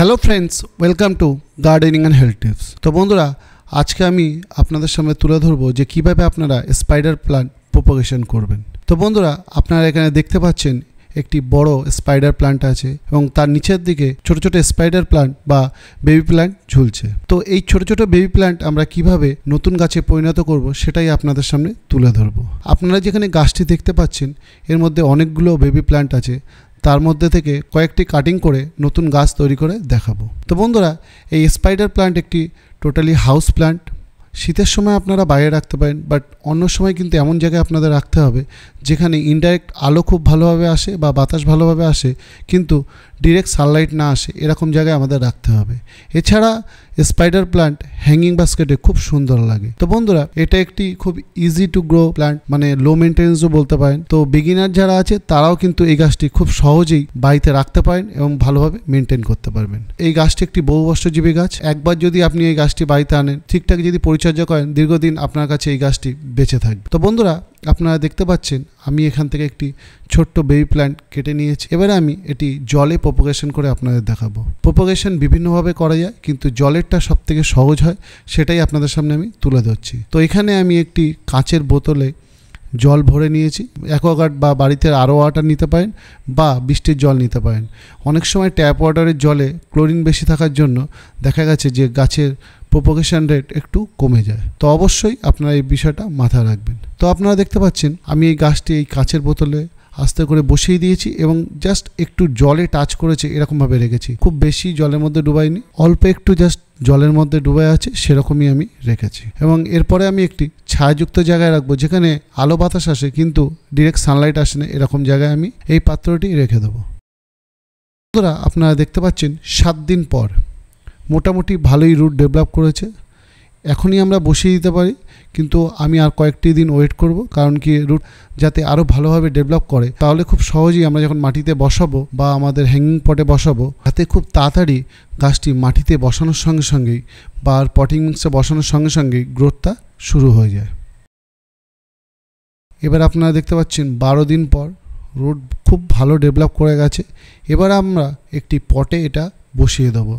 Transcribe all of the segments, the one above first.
Hello friends, welcome to gardening and health tips. তো বন্ধুরা, আজকে আমি আপনাদের সামনে তুলে ধরবো যে কীভাবে আপনারা স্পাইডার প্লান্ট প্রোপোগেশন করবেন। তো বন্ধুরা, আপনারা এখানে দেখতে পাচ্ছেন একটি বড় স্পাইডার প্লান্ট আছে এবং তার নিচের দিকে ছোট ছোট স্পাইডার প্লান্ট বা বেবি প্লান্ট ঝুলছে। তো এই ছোট ছোট বেবি প্লান্ট আমরা কীভাবে নতুন গাছে পরিণত করব সেটাই আপনাদের সামনে তুলে ধরবো। আপনারা যেখানে গাছটি দেখতে পাচ্ছেন, এর মধ্যে অনেকগুলো বেবি প্লান্ট আছে। তার মধ্যে থেকে কয়েকটি কাটিং করে নতুন গাছ তৈরি করে দেখাবো। তো বন্ধুরা, এই স্পাইডার প্ল্যান্ট একটি টোটালি হাউস প্ল্যান্ট শীতের সময় আপনারা বাইরে রাখতে পারেন বাট অন্য সময় কিন্তু এমন জায়গায় আপনাদের রাখতে হবে, যেখানে ইনডাইরেক্ট আলো খুব ভালোভাবে আসে বা বাতাস ভালোভাবে আসে, কিন্তু ডিরেক্ট সানলাইট না আসে, এরকম জায়গায় আমাদের রাখতে হবে। এছাড়া স্পাইডার প্লান্ট হ্যাঙ্গিং বাস্কেটে খুব সুন্দর লাগে। তো বন্ধুরা, এটা একটি খুব ইজি টু গ্রো প্লান্ট মানে লো মেনটেন্সও বলতে পারেন। তো বিগিনার যারা আছে, তারাও কিন্তু এই গাছটি খুব সহজেই বাড়িতে রাখতে পারেন এবং ভালোভাবে মেনটেন করতে পারবেন। এই গাছটি একটি বহু বর্ষজীবী গাছ। একবার যদি আপনি এই গাছটি বাড়িতে আনেন, ঠিকঠাক যদি পরিচর্যা করেন, দীর্ঘদিন আপনার কাছে এই গাছটি বেঁচে থাকবে। তো বন্ধুরা, আপনারা দেখতে পাচ্ছেন, আমি এখান থেকে একটি ছোট্ট বেবি প্ল্যান্ট কেটে নিয়েছি। এবারে আমি এটি জলে প্রপোগেশন করে আপনাদের দেখাবো। প্রপোগেশন বিভিন্নভাবে করা যায়, কিন্তু জলেরটা সব থেকে সহজ হয়, সেটাই আপনাদের সামনে আমি তুলে ধরছি। তো এখানে আমি একটি কাঁচের বোতলে জল ভরে নিয়েছি। অ্যাকোয়াগার্ড বা বাড়িতে আরও ওয়াটার নিতে পারেন বা বৃষ্টির জল নিতে পারেন। অনেক সময় ট্যাপ ওয়াটারের জলে ক্লোরিন বেশি থাকার জন্য দেখা গেছে যে গাছের প্রোপোগেশন রেট একটু কমে যায়। তো অবশ্যই আপনারা এই বিষয়টা মাথায় রাখবেন। তো আপনারা দেখতে পাচ্ছেন, আমি এই গাছটি এই কাঁচের বোতলে আস্তে করে বসিয়ে দিয়েছি এবং জাস্ট একটু জলে টাচ করেছে, এরকমভাবে রেখেছি। খুব বেশি জলের মধ্যে ডুবাইনি, অল্প একটু জাস্ট জলের মধ্যে ডুবে আছে, সেরকমই আমি রেখেছি। এবং এরপরে আমি একটি ছায়াযুক্ত জায়গায় রাখব, যেখানে আলো বাতাস আসে কিন্তু ডিরেক্ট সানলাইট আসে না, এরকম জায়গায় আমি এই পাত্রটি রেখে দেবো। বন্ধুরা, আপনারা দেখতে পাচ্ছেন সাত দিন পর। মোটামুটি ভালোই রুট ডেভেলপ করেছে। এখনই আমরা বসিয়ে দিতে পারি, কিন্তু আমি আর কয়েকটি দিন ওয়েট করব, কারণ কি রুট যাতে আরও ভালোভাবে ডেভেলপ করে। তাহলে খুব সহজেই আমরা যখন মাটিতে বসাবো বা আমাদের হ্যাঙ্গিং পটে বসাবো, তাতে খুব তাড়াতাড়ি গাছটি মাটিতে বসানোর সঙ্গে সঙ্গেই বা পটিং মিক্সে বসানোর সঙ্গে সঙ্গেই গ্রোথটা শুরু হয়ে যায়। এবার আপনারা দেখতে পাচ্ছেন বারো দিন পর রুট খুব ভালো ডেভেলপ করে গেছে। এবার আমরা একটি পটে এটা বসিয়ে দেবো।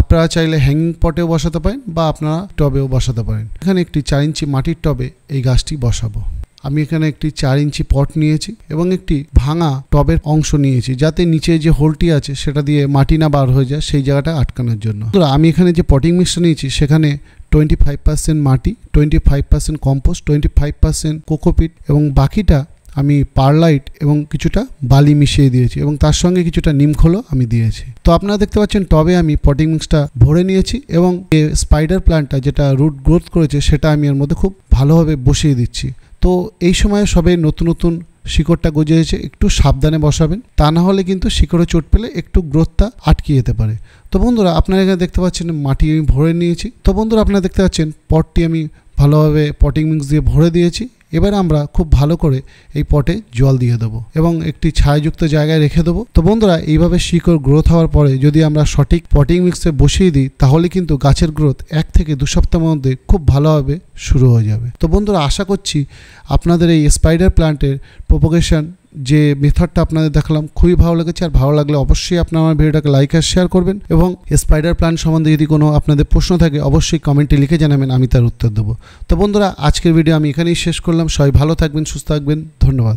আপনারা চাইলে হ্যাঙ্গিং পটেও বসাতে পারেন বা আপনারা টবেও বসাতে পারেন। এখানে একটি চার ইঞ্চি মাটির টবে এই গাছটি বসাবো। আমি এখানে একটি চার ইঞ্চি পট নিয়েছি এবং একটি ভাঙা টবের অংশ নিয়েছি যাতে নিচে যে হোলটি আছে সেটা দিয়ে মাটি না বার হয়ে যায় সেই জায়গাটা আটকানোর জন্য। আমি এখানে যে পটিং মিক্সটা নিয়েছি সেখানে টোয়েন্টি ফাইভ পার্সেন্ট মাটি twenty five percent compost twenty five percent cocopeat এবং বাকিটা আমি পারলাইট এবং কিছুটা বালি মিশিয়ে দিয়েছি এবং তার সঙ্গে কিছুটা নিমখোলও আমি দিয়েছি। তো আপনারা দেখতে পাচ্ছেন টবে আমি পটিং মিক্সটা ভরে নিয়েছি এবং স্পাইডার প্ল্যান্টটা যেটা রুট গ্রোথ করেছে সেটা আমি এর মধ্যে খুব ভালোভাবে বসিয়ে দিচ্ছি। তো এই সময় সবে নতুন নতুন শিকড়টা গজিয়েছে, একটু সাবধানে বসাবেন, তা না হলে কিন্তু শিকড়ে চোট পেলে একটু গ্রোথটা আটকে যেতে পারে। তো বন্ধুরা, আপনারা এখানে দেখতে পাচ্ছেন মাটি আমি ভরে নিয়েছি। তো বন্ধুরা, আপনারা দেখতে পাচ্ছেন পটটি আমি ভালোভাবে পটিং মিক্স দিয়ে ভরে দিয়েছি। এবার আমরা খুব ভালো করে এই পটে জল দিয়ে দেবো এবং একটি ছায়াযুক্ত জায়গায় রেখে দেবো। তো বন্ধুরা, এইভাবে শিকড় গ্রোথ হওয়ার পরে যদি আমরা সঠিক পটিং মিক্সে বসিয়ে দিই, তাহলে কিন্তু গাছের গ্রোথ এক থেকে দু সপ্তাহের মধ্যে খুব ভালোভাবে শুরু হয়ে যাবে। তো বন্ধুরা, আশা করছি আপনাদের এই স্পাইডার প্ল্যান্টের প্রোপোগেশন যে মেথডটা আপনাদের দেখালাম, খুবই ভালো লেগেছে। আর ভালো লাগলে অবশ্যই আপনারা আমার ভিডিওটাকে লাইক আর শেয়ার করবেন এবং স্পাইডার প্ল্যান সম্বন্ধে যদি কোনো আপনাদের প্রশ্ন থাকে, অবশ্যই কমেন্টে লিখে জানাবেন, আমি তার উত্তর দেবো। তো বন্ধুরা, আজকের ভিডিও আমি এখানেই শেষ করলাম। সবাই ভালো থাকবেন, সুস্থ থাকবেন। ধন্যবাদ।